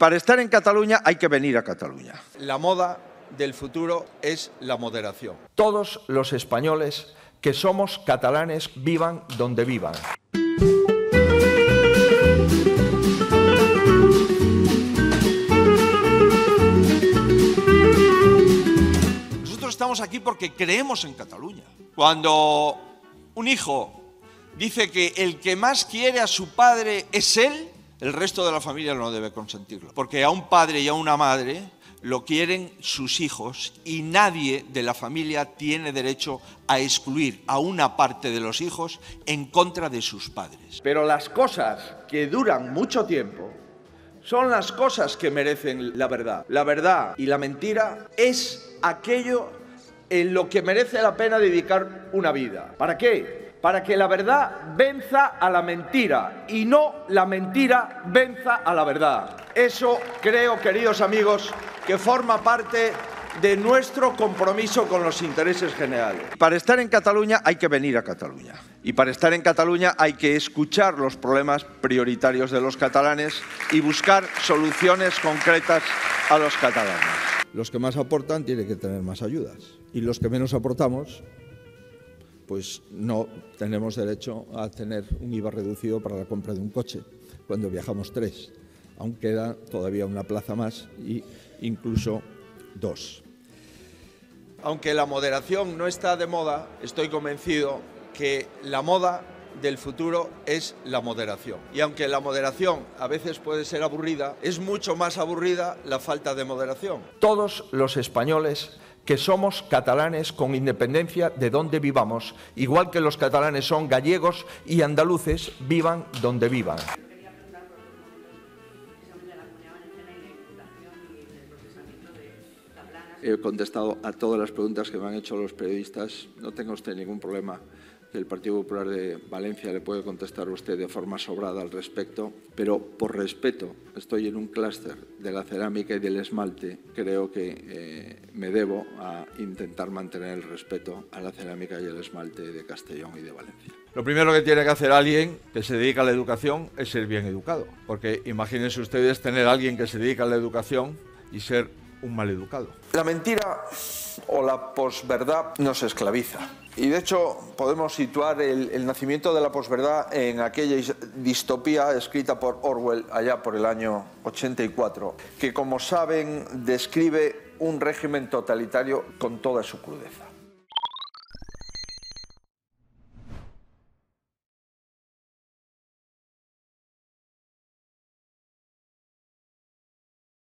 Para estar en Cataluña hay que venir a Cataluña. La moda del futuro es la moderación. Todos los españoles que somos catalanes vivan donde vivan. Nosotros estamos aquí porque creemos en Cataluña. Cuando un hijo dice que el que más quiere a su padre es él, el resto de la familia no debe consentirlo. Porque a un padre y a una madre lo quieren sus hijos y nadie de la familia tiene derecho a excluir a una parte de los hijos en contra de sus padres. Pero las cosas que duran mucho tiempo son las cosas que merecen la verdad. La verdad y la mentira es aquello en lo que merece la pena dedicar una vida. ¿Para qué? Para que la verdad venza a la mentira y no la mentira venza a la verdad. Eso creo, queridos amigos, que forma parte de nuestro compromiso con los intereses generales. Para estar en Cataluña hay que venir a Cataluña. Y para estar en Cataluña hay que escuchar los problemas prioritarios de los catalanes y buscar soluciones concretas a los catalanes. Los que más aportan tienen que tener más ayudas. Y los que menos aportamos, pues no tenemos derecho a tener un IVA reducido para la compra de un coche cuando viajamos tres. Aún queda todavía una plaza más y incluso dos. Aunque la moderación no está de moda, estoy convencido que la moda del futuro es la moderación. Y aunque la moderación a veces puede ser aburrida, es mucho más aburrida la falta de moderación. Todos los españoles que somos catalanes con independencia de donde vivamos, igual que los catalanes son gallegos y andaluces, vivan donde vivan. He contestado a todas las preguntas que me han hecho los periodistas. No tenga usted ningún problema el Partido Popular de Valencia le puede contestar a usted de forma sobrada al respecto, pero por respeto, estoy en un clúster de la cerámica y del esmalte, creo que eh, me debo a intentar mantener el respeto a la cerámica y el esmalte de Castellón y de Valencia. Lo primero que tiene que hacer alguien que se dedica a la educación es ser bien educado, porque imagínense ustedes tener a alguien que se dedica a la educación y ser un mal educado. La mentira o la posverdad nos esclaviza. Y de hecho podemos situar el, el, nacimiento de la posverdad en aquella distopía escrita por Orwell allá por el año 84, que como saben describe un régimen totalitario con toda su crudeza.